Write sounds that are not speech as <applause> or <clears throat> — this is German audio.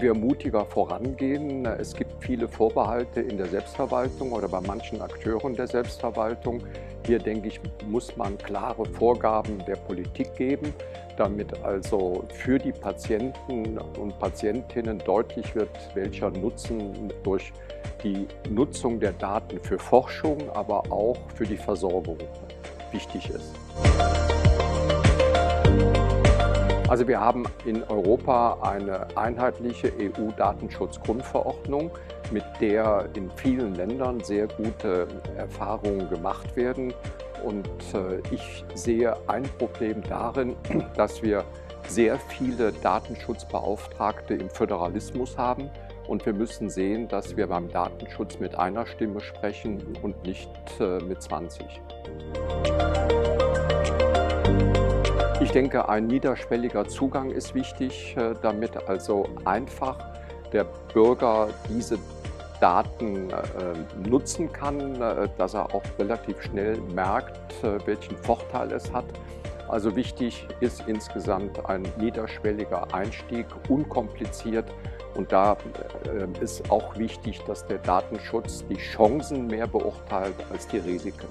wir mutiger vorangehen. Es gibt viele Vorbehalte in der Selbstverwaltung oder bei manchen Akteuren der Selbstverwaltung. Hier denke ich, muss man klare Vorgaben der Politik geben, damit also für die Patienten und Patientinnen deutlich wird, welcher Nutzen durch die Nutzung der Daten für Forschung, aber auch für die Versorgung wichtig ist. Also wir haben in Europa eine einheitliche EU-Datenschutzgrundverordnung, mit der in vielen Ländern sehr gute Erfahrungen gemacht werden. Und äh, ich sehe ein Problem darin, <clears throat> dass wir sehr viele Datenschutzbeauftragte im Föderalismus haben. Und wir müssen sehen, dass wir beim Datenschutz mit einer Stimme sprechen und nicht äh, mit 20. Ich denke, ein niederschwelliger Zugang ist wichtig, äh, damit also einfach der Bürger diese Daten äh, nutzen kann, äh, dass er auch relativ schnell merkt, welchen Vorteil es hat. Also wichtig ist insgesamt ein niederschwelliger Einstieg, unkompliziert. Und da ist auch wichtig, dass der Datenschutz die Chancen mehr beurteilt als die Risiken.